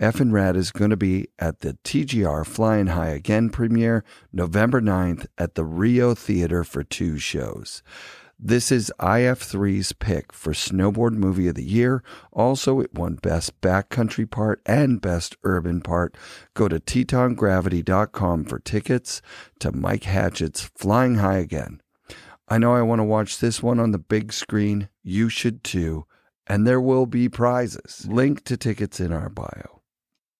FNRad is going to be at the TGR Flying High Again premiere November 9th at the Rio Theater for two shows. This is IF3's pick for Snowboard Movie of the Year. Also, it won Best Backcountry Part and Best Urban Part. Go to TetonGravity.com for tickets to Mike Hatchett's Flying High Again. I know I want to watch this one on the big screen. You should too. And there will be prizes. Link to tickets in our bio.